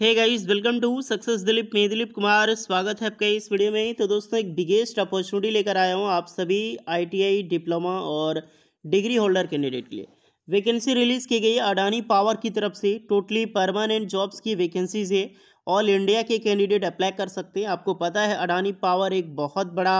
Hey guys welcome to success Dilip मैं दिलीप कुमार, स्वागत है आपका इस वीडियो में। तो दोस्तों, एक बिगेस्ट अपॉर्चुनिटी लेकर आया हूँ आप सभी आईटीआई डिप्लोमा और डिग्री होल्डर कैंडिडेट के लिए। वैकेंसी रिलीज़ की गई अडानी पावर की तरफ़ से। टोटली परमानेंट जॉब्स की वैकेंसीज है। ऑल इंडिया के कैंडिडेट अप्लाई कर सकते हैं। आपको पता है अडानी पावर एक बहुत बड़ा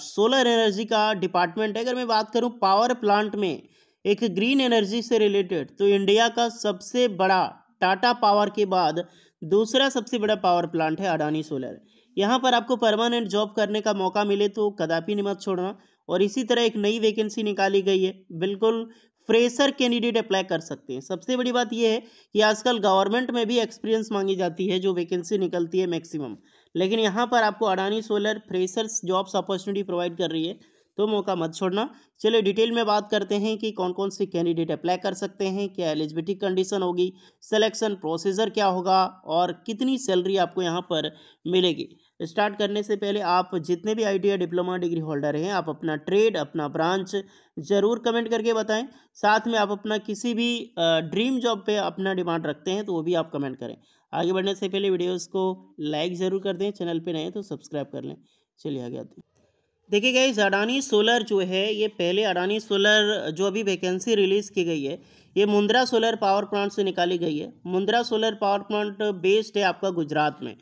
सोलर एनर्जी का डिपार्टमेंट है। अगर मैं बात करूँ पावर प्लांट में, एक ग्रीन एनर्जी से रिलेटेड तो इंडिया का सबसे बड़ा टाटा पावर के बाद दूसरा सबसे बड़ा पावर प्लांट है अडानी सोलर। यहाँ पर आपको परमानेंट जॉब करने का मौका मिले तो कदापि नहीं मत छोड़ना। और इसी तरह एक नई वैकेंसी निकाली गई है। बिल्कुल फ्रेशर कैंडिडेट अप्लाई कर सकते हैं। सबसे बड़ी बात यह है कि आजकल गवर्नमेंट में भी एक्सपीरियंस मांगी जाती है, जो वैकेंसी निकलती है मैक्सिमम लेकिन यहाँ पर आपको Adani solar freshers jobs opportunity provide कर रही है। तो मौका मत छोड़ना। चलिए डिटेल में बात करते हैं कि कौन कौन से कैंडिडेट अप्लाई कर सकते हैं, क्या एलिजिबिलिटी कंडीशन होगी, सिलेक्शन प्रोसीजर क्या होगा और कितनी सैलरी आपको यहाँ पर मिलेगी। स्टार्ट करने से पहले आप जितने भी आई डिप्लोमा डिग्री होल्डर हैं, आप अपना ट्रेड, अपना ब्रांच ज़रूर कमेंट करके बताएँ। साथ में आप अपना किसी भी ड्रीम जॉब पे अपना डिमांड रखते हैं तो वो भी आप कमेंट करें। आगे बढ़ने से पहले वीडियोस को लाइक ज़रूर कर दें, चैनल पे नए तो सब्सक्राइब कर लें। चलिए आगे आते हैं। देखिए गई अडानी सोलर जो है, ये पहले अडानी सोलर जो अभी वैकेंसी रिलीज़ की गई है, ये मुंद्रा सोलर पावर प्लांट से निकाली गई है। Mundra solar power plant based है आपका गुजरात में।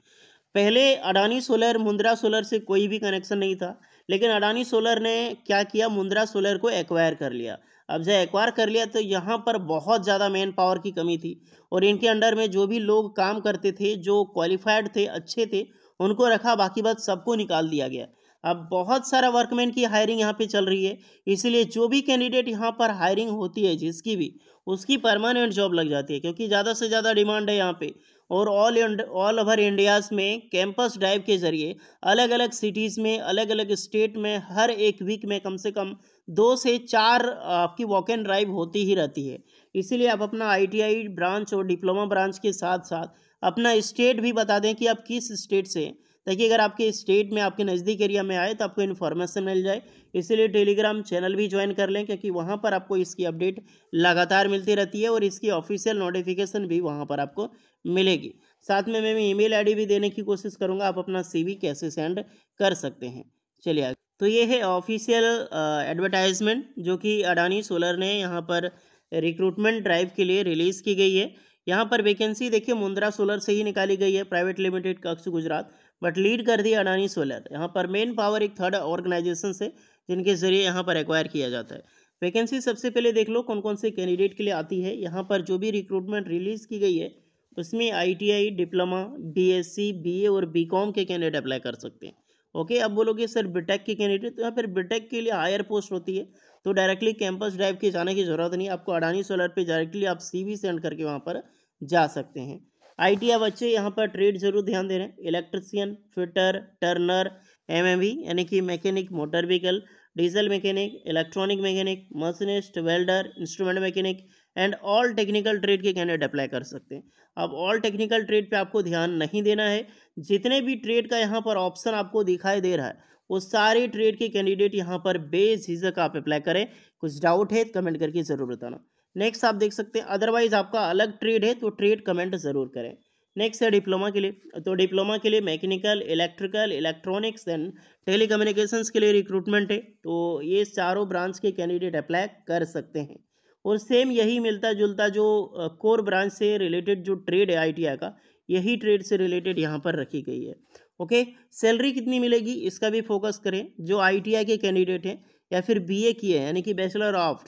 पहले अडानी सोलर, मुंद्रा सोलर से कोई भी कनेक्शन नहीं था, लेकिन अडानी सोलर ने क्या किया, मुंद्रा सोलर को एक्वायर कर लिया। अब जब एक्वायर कर लिया तो यहाँ पर बहुत ज़्यादा मैन पावर की कमी थी और इनके अंडर में जो भी लोग काम करते थे, जो क्वालिफाइड थे, अच्छे थे, उनको रखा, बाकी बात सबको निकाल दिया गया। अब बहुत सारा वर्कमैन की हायरिंग यहाँ पे चल रही है। इसीलिए जो भी कैंडिडेट यहाँ पर हायरिंग होती है, जिसकी भी, उसकी परमानेंट जॉब लग जाती है, क्योंकि ज़्यादा से ज़्यादा डिमांड है यहाँ पे। और ऑल ऑल ओवर इंडियाज़ में कैंपस ड्राइव के ज़रिए अलग अलग सिटीज़ में अलग अलग स्टेट में हर एक वीक में कम से कम दो से चार आपकी वॉक एंड ड्राइव होती ही रहती है। इसीलिए आप अपना आईटीआई ब्रांच और डिप्लोमा ब्रांच के साथ साथ अपना स्टेट भी बता दें कि आप किस स्टेट से ताकि अगर आपके स्टेट में, आपके नज़दीक एरिया में आए तो आपको इन्फॉर्मेशन मिल जाए। इसीलिए टेलीग्राम चैनल भी ज्वाइन कर लें, क्योंकि वहाँ पर आपको इसकी अपडेट लगातार मिलती रहती है और इसकी ऑफिशियल नोटिफिकेशन भी वहाँ पर आपको मिलेगी। साथ में मैं ईमेल आईडी भी देने की कोशिश करूँगा, आप अपना सीवी कैसे सेंड कर सकते हैं। चलिए आगे। तो ये है ऑफिशियल एडवर्टाइजमेंट, जो कि अडानी सोलर ने यहाँ पर रिक्रूटमेंट ड्राइव के लिए रिलीज़ की गई है। यहाँ पर वैकेंसी देखिए, मुंद्रा सोलर से ही निकाली गई है, प्राइवेट लिमिटेड, कक्ष, गुजरात। बट लीड कर दिया अडानी सोलर यहाँ पर मेन पावर एक थर्ड ऑर्गेनाइजेशन से, जिनके ज़रिए यहाँ पर एक्वायर किया जाता है। वैकेंसी सबसे पहले देख लो कौन कौन से कैंडिडेट के लिए आती है। यहाँ पर जो भी रिक्रूटमेंट रिलीज़ की गई है, उसमें आईटीआई डिप्लोमा बीएससी बीए और बीकॉम के कैंडिडेट अप्लाई कर सकते हैं। ओके अब बोलोगे, सर बीटेक के कैंडिडेट तो यहाँ पर बीटेक के लिए हायर पोस्ट होती है। तो डायरेक्टली कैंपस ड्राइव के जाने की ज़रूरत नहीं आपको अडानी सोलर पे डायरेक्टली आप सी सेंड करके वहाँ पर जा सकते हैं। आई बच्चे यहाँ पर ट्रेड ज़रूर ध्यान दे रहे हैं। इलेक्ट्रिशियन फिटर टर्नर एम यानी कि mechanic motor vehicle diesel mechanic electronic mechanic machinist welder instrument mechanic and all technical trade के कैंडिडेट अप्लाई कर सकते हैं। अब ऑल टेक्निकल ट्रेड पे आपको ध्यान नहीं देना है। जितने भी ट्रेड का यहाँ पर ऑप्शन आपको दिखाई दे रहा है, वो सारे ट्रेड के कैंडिडेट यहाँ पर बेझिझक आप अप्लाई करें। कुछ डाउट है कमेंट करके ज़रूर बताना। नेक्स्ट आप देख सकते हैं अदरवाइज़ आपका अलग ट्रेड है तो ट्रेड कमेंट ज़रूर करें। नेक्स्ट है डिप्लोमा के लिए। तो डिप्लोमा के लिए mechanical electrical electronics and telecommunications के लिए रिक्रूटमेंट है। तो ये चारों ब्रांच के कैंडिडेट अप्लाई कर सकते हैं। और सेम यही मिलता जुलता जो कोर ब्रांच से रिलेटेड जो ट्रेड है आईटीआई का, यही ट्रेड से रिलेटेड यहाँ पर रखी गई है। ओके सैलरी कितनी मिलेगी? इसका भी फोकस करें। जो आईटीआई के कैंडिडेट हैं या फिर बीए किए यानी कि bachelor of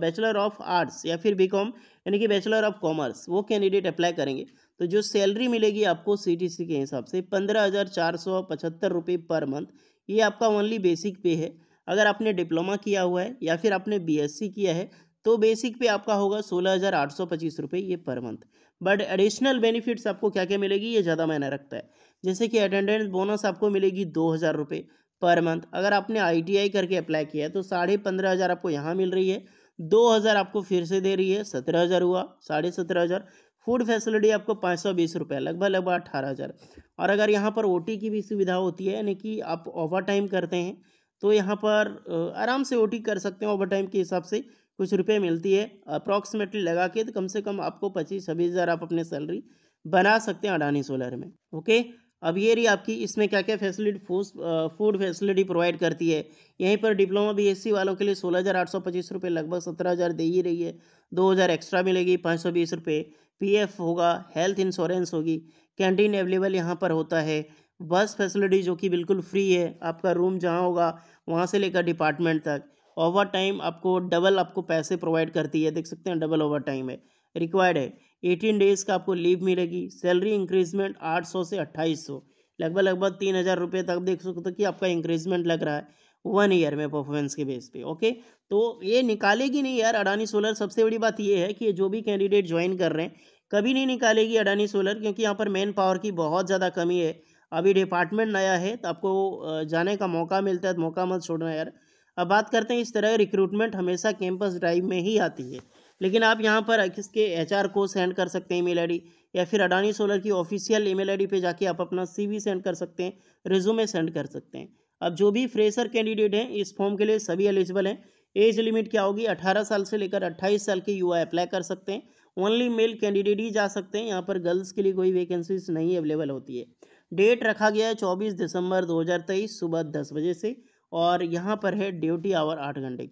bachelor of arts या फिर बीकॉम यानी कि बैचलर ऑफ़ कॉमर्स वो कैंडिडेट अप्लाई करेंगे। तो जो सैलरी मिलेगी आपको सीटीसी के हिसाब से पंद्रह हज़ार चार सौ पचहत्तर रुपये पर मंथ ये आपका ओनली बेसिक पे है। अगर आपने डिप्लोमा किया हुआ है या फिर आपने बीएससी किया है तो बेसिक पे आपका होगा सोलह हज़ार आठ सौ पच्चीस रुपये ये per month but additional benefits आपको क्या क्या मिलेगी, ये ज़्यादा मायने रखता है। जैसे कि अटेंडेंस बोनस आपको मिलेगी दो हज़ार रुपये। Per month. अगर आपने आईटीआई करके अप्लाई किया है तो साढ़े पंद्रह हज़ार आपको यहाँ मिल रही है, दो हज़ार आपको फिर से दे रही है, सत्रह हज़ार हुआ, साढ़े सत्रह हज़ार। फ़ूड फैसिलिटी आपको पाँच सौ बीस रुपये, लगभग लगभग अट्ठारह हज़ार। और अगर यहाँ पर ओटी की भी सुविधा होती है, यानी कि आप ओवर टाइम करते हैं तो यहाँ पर आराम से ओटी कर सकते हैं ओवर टाइम के हिसाब से, कुछ रुपये मिलती है। अप्रॉक्सीमेटली लगा के तो कम से कम आपको पच्चीस, छब्बीस हज़ार आप अपने सैलरी बना सकते हैं अडानी सोलर में, ओके? अब ये रही आपकी, इसमें क्या क्या फैसिलिटी फ़ूड फैसिलिटी प्रोवाइड करती है। यहीं पर डिप्लोमा बी एस वालों के लिए सोलह हज़ार आठ सौ पच्चीस रुपये, लगभग सत्रह हज़ार दे ही रही है। दो हज़ार एक्स्ट्रा मिलेगी, पाँच सौ बीस रुपये। पी एफ़ होगा हेल्थ इंश्योरेंस होगी। कैंटीन अवेलेबल यहाँ पर होता है। बस फैसिलिटी जो कि बिल्कुल फ्री है, आपका रूम जहाँ होगा, वहाँ से लेकर डिपार्टमेंट तक। ओवर टाइम आपको डबल आपको पैसे प्रोवाइड करती है। देख सकते हैं डबल ओवर टाइम है। रिक्वायर्ड है। एटीन डेज़ का आपको लीव मिलेगी। सैलरी इंक्रीजमेंट आठ सौ से अट्ठाईस सौ। लगभग लगभग तीन हज़ार रुपये तक देख सकते हो कि आपका इंक्रीजमेंट लग रहा है वन ईयर में परफॉर्मेंस के बेस पे ओके तो ये निकालेगी नहीं यार अडानी सोलर। सबसे बड़ी बात ये है कि जो भी कैंडिडेट ज्वाइन कर रहे हैं, कभी नहीं निकालेगी अडानी सोलर क्योंकि यहाँ पर मैन पावर की बहुत ज़्यादा कमी है। अभी डिपार्टमेंट नया है तो आपको जाने का मौका मिलता है तो मौका मत छोड़ना यार। अब बात करते हैं इस तरह रिक्रूटमेंट हमेशा कैंपस ड्राइव में ही आती है। लेकिन आप यहाँ पर किसके एचआर को सेंड कर सकते हैं ईमेल आईडी या फिर अडानी सोलर की ऑफिशियल ईमेल आईडी पे जाके आप अपना सीवी सेंड कर सकते हैं रिज्यूमे सेंड कर सकते हैं। अब जो भी फ्रेशर कैंडिडेट हैं, इस फॉर्म के लिए सभी एलिजिबल हैं। एज लिमिट क्या होगी? अठारह साल से लेकर अट्ठाईस साल के युवा अप्लाई कर सकते हैं। ओनली मेल कैंडिडेट ही जा सकते हैं। यहाँ पर गर्ल्स के लिए कोई वैकेंसीज नहीं अवेलेबल होती है। डेट रखा गया है चौबीस दिसंबर दो हज़ार तेईस सुबह दस बजे से और यहाँ पर है ड्यूटी आवर आठ घंटे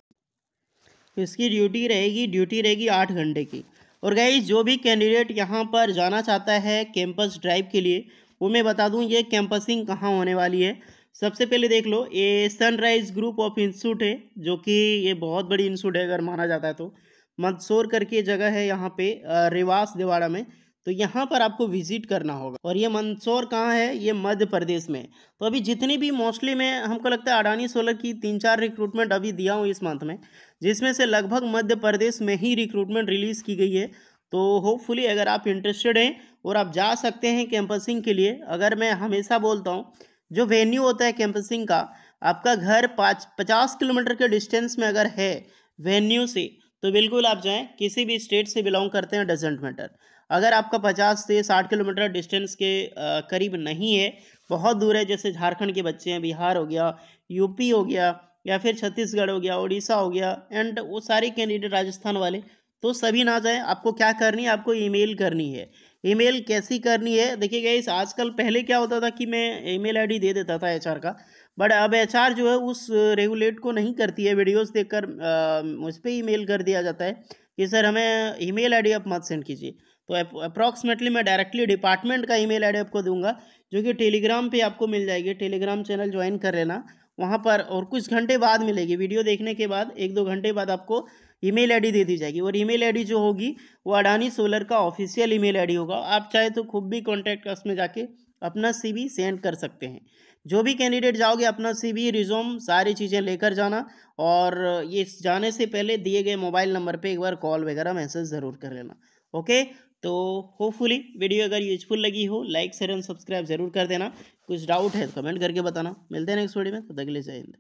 इसकी ड्यूटी रहेगी ड्यूटी रहेगी आठ घंटे की। और गई जो भी कैंडिडेट यहाँ पर जाना चाहता है कैंपस ड्राइव के लिए, वो मैं बता दूँ, ये कैंपसिंग कहाँ होने वाली है। सबसे पहले देख लो, ये सनराइज ग्रुप ऑफ़ इंस्टीट्यूट है, जो कि ये बहुत बड़ी इंस्टीट्यूट है, अगर माना जाता है तो। मंदसौर करके जगह है यहाँ पे रिवास दिवाड़ा में। तो यहाँ पर आपको विज़िट करना होगा। और ये मंदसौर कहाँ है? ये मध्य प्रदेश में। तो अभी जितनी भी मोस्टली मैं, हमको लगता है अडानी सोलर की तीन चार रिक्रूटमेंट अभी दिया हूँ इस मंथ में, जिसमें से लगभग मध्य प्रदेश में ही रिक्रूटमेंट रिलीज़ की गई है। तो होपफुली अगर आप इंटरेस्टेड हैं और आप जा सकते हैं कैंपसिंग के लिए, अगर मैं हमेशा बोलता हूँ, जो वेन्यू होता है कैंपसिंग का, आपका घर पाँच, पचास किलोमीटर के डिस्टेंस में अगर है वेन्यू से तो बिल्कुल आप जाएँ, किसी भी स्टेट से बिलोंग करते हैं डजेंट मैटर अगर आपका पचास से साठ किलोमीटर डिस्टेंस के करीब नहीं है, बहुत दूर है, जैसे झारखंड के बच्चे हैं, बिहार हो गया, यूपी हो गया, या फिर छत्तीसगढ़ हो गया उड़ीसा हो गया एंड वो सारे कैंडिडेट राजस्थान वाले तो सभी ना जाए, आपको क्या करनी है, आपको ईमेल करनी है। ईमेल कैसी करनी है? देखिएगा इस आजकल पहले क्या होता था कि मैं ईमेल आईडी दे देता था एचआर का बट अब एचआर जो है, उस रेगुलेट को नहीं करती है वीडियोस देखकर उस पर ईमेल कर दिया जाता है कि, सर, हमें ईमेल आईडी आप मत सेंड कीजिए। तो अप्रॉक्सीमेटली मैं डायरेक्टली डिपार्टमेंट का ईमेल आईडी आपको दूँगा, जो कि टेलीग्राम पे आपको मिल जाएगी। टेलीग्राम चैनल ज्वाइन कर लेना। वहाँ पर और कुछ घंटे बाद मिलेगी। वीडियो देखने के बाद एक दो घंटे बाद आपको ईमेल आईडी दे दी जाएगी। और ईमेल आईडी जो होगी, वो अडानी सोलर का ऑफिशियल ईमेल आईडी होगा। आप चाहे तो खुद भी कॉन्टैक्ट अस में जाके अपना सीवी सेंड कर सकते हैं। जो भी कैंडिडेट जाओगे, अपना सीवी रिज्यूम सारी चीज़ें लेकर जाना। और ये जाने से पहले दिए गए मोबाइल नंबर पे एक बार कॉल वगैरह मैसेज ज़रूर कर लेना। ओके तो होपफुली वीडियो अगर यूजफुल लगी हो लाइक शेयर एंड सब्सक्राइब ज़रूर कर देना। कुछ डाउट है तो कमेंट करके बताना। मिलते हैं नेक्स्ट वीडियो में तो लिए जय हिंद।